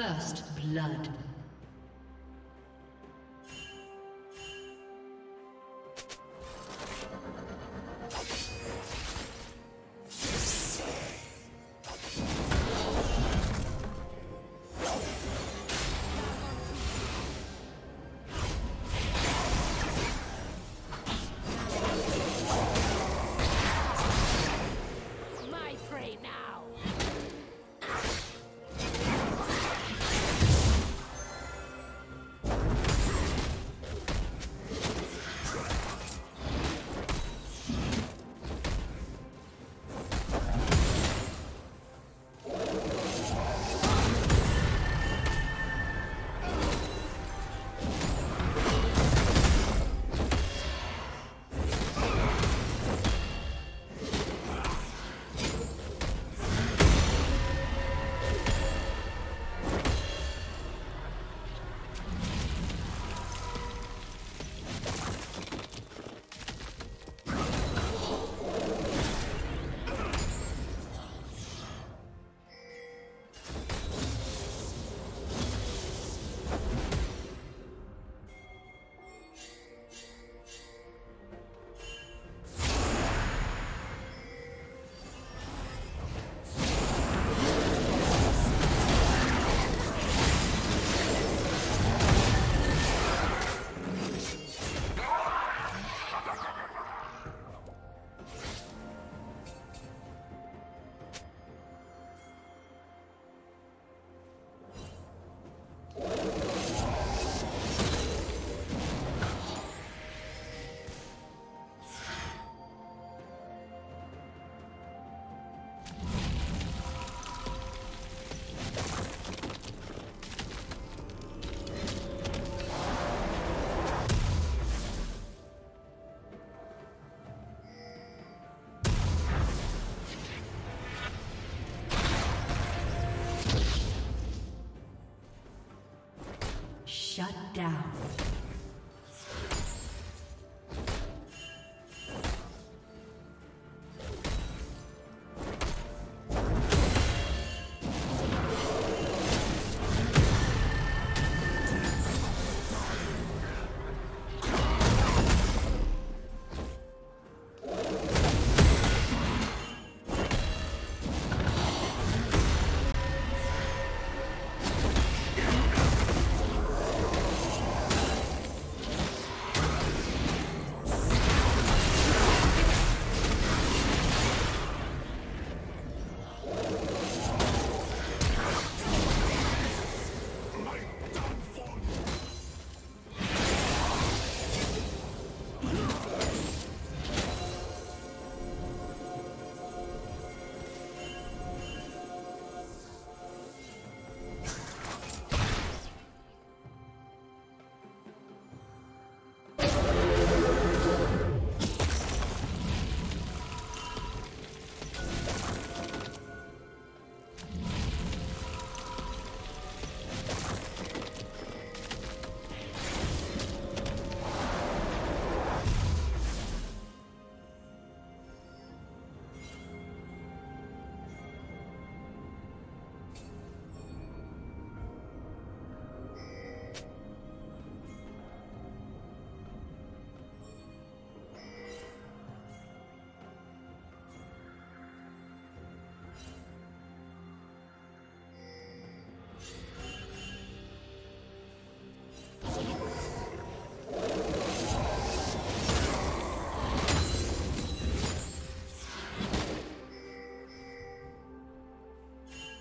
First blood. Down.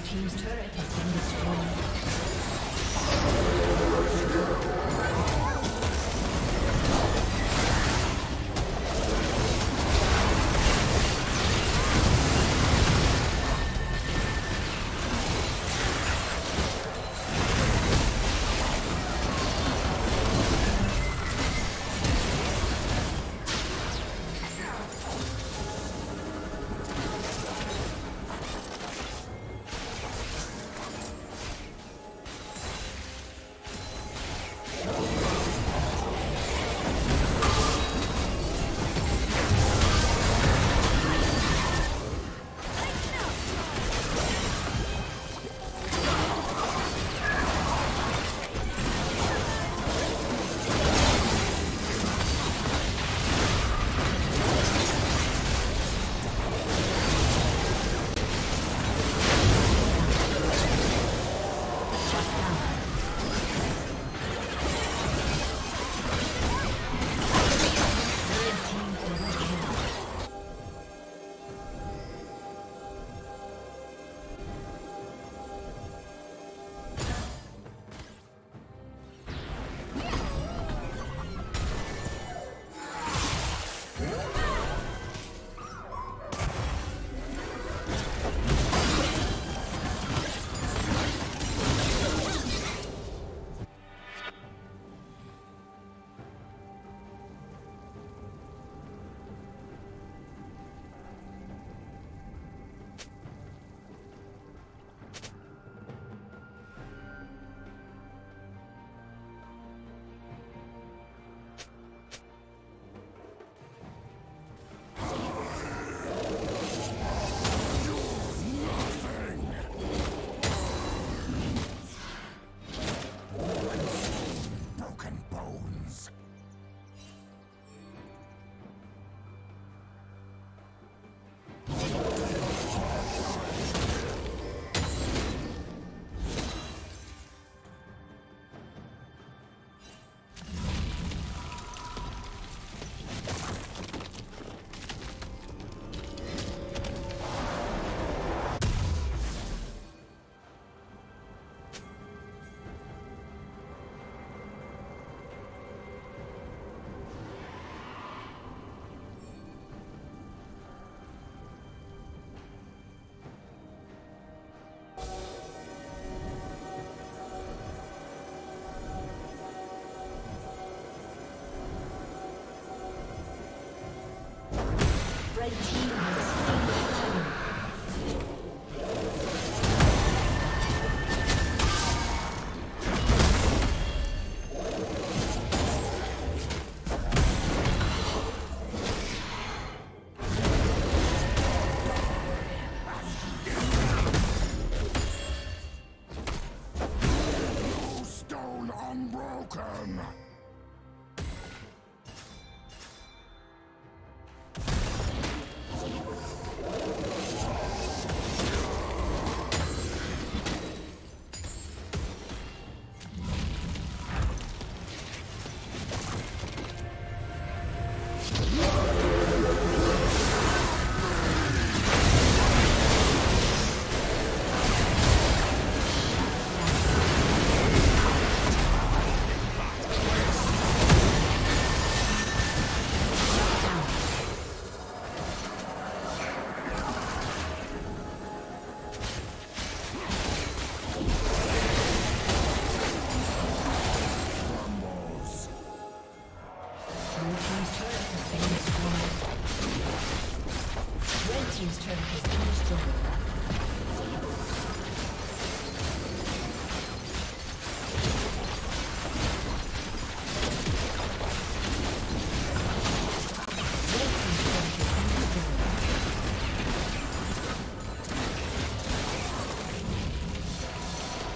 Blue team's turret has